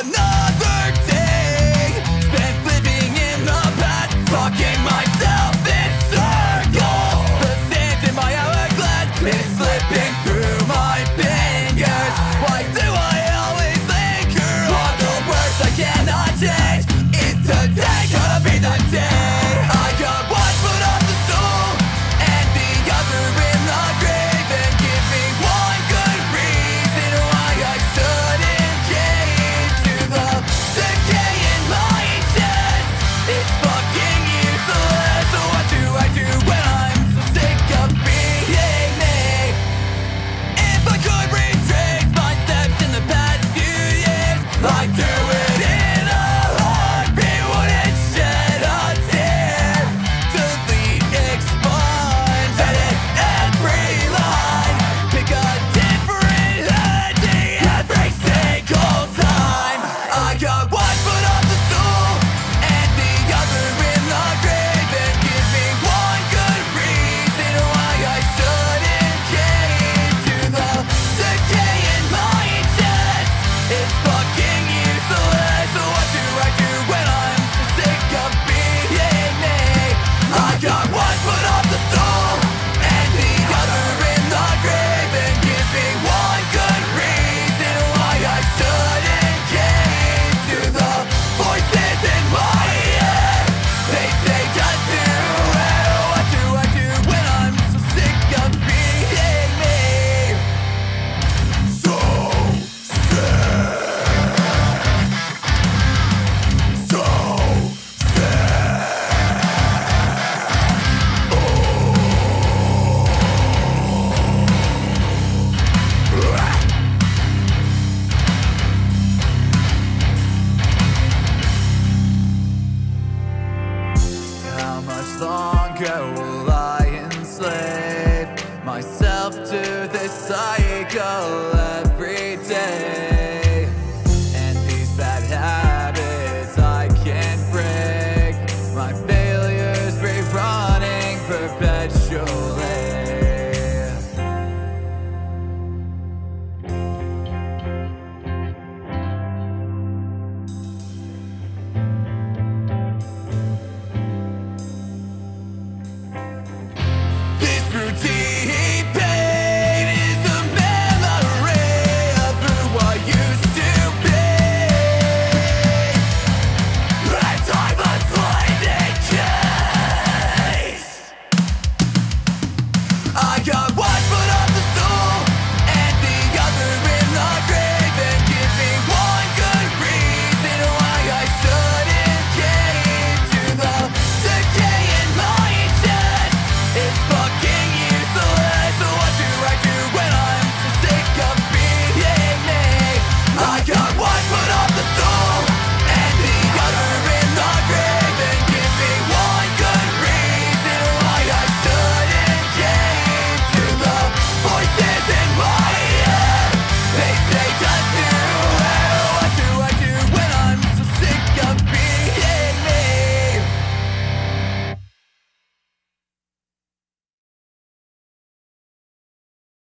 another like you will I enslave myself to this cycle?